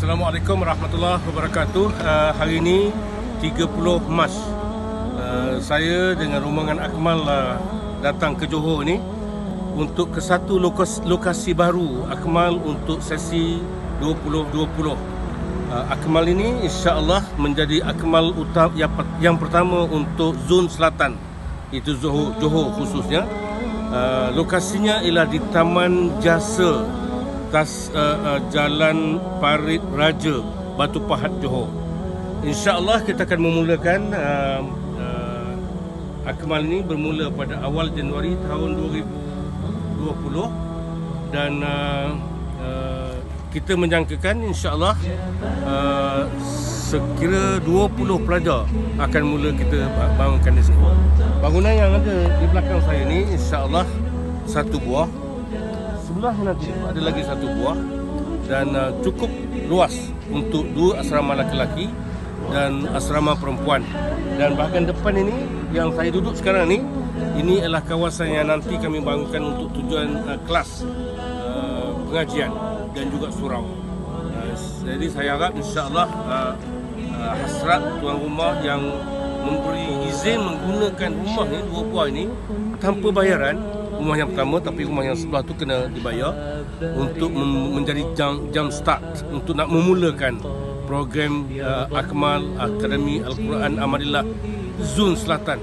Assalamualaikum warahmatullahi wabarakatuh. Uh, hari ini 30 Mac. Uh, saya dengan rombongan Akmal uh, datang ke Johor ni untuk ke satu lokasi, lokasi baru Akmal untuk sesi 2020. Uh, Akmal ini insya-Allah menjadi Akmal utama yang, yang pertama untuk zon selatan. Itu Johor, Johor khususnya. Uh, lokasinya ialah di Taman Jasa atas uh, uh, Jalan Parit Raja Batu Pahat Johor. InsyaAllah kita akan memulakan uh, uh, Akmal ini bermula pada awal Januari tahun 2020 dan uh, uh, kita menjangkakan insyaAllah uh, sekira 20 pelajar akan mula kita bangunkan di sini. Bangunan yang ada di belakang saya ni insyaAllah satu buah sebelah nanti ada lagi satu buah dan uh, cukup luas untuk dua asrama lelaki dan asrama perempuan. Dan bahagian depan ini yang saya duduk sekarang ni ini adalah kawasan yang nanti kami bangunkan untuk tujuan uh, kelas uh, pengajian dan juga surau. Uh, jadi saya harap insyaAllah uh, uh, hasrat tuan rumah yang memberi izin menggunakan rumah ni dua buah ini tanpa bayaran rumah yang pertama tapi rumah yang sebelah tu kena dibayar untuk menjadi jam jam start untuk nak memulakan program uh, Akmal Akademi Al-Quran Amadillah Zon Selatan